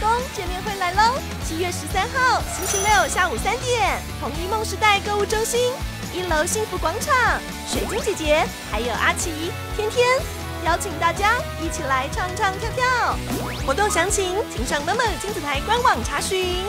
工见面会来喽！七月十三号星期六下午三点，统一梦时代购物中心一楼幸福广场，水晶姐姐还有阿奇、天天，邀请大家一起来唱唱跳跳。活动详情请上妈妈金子台官网查询。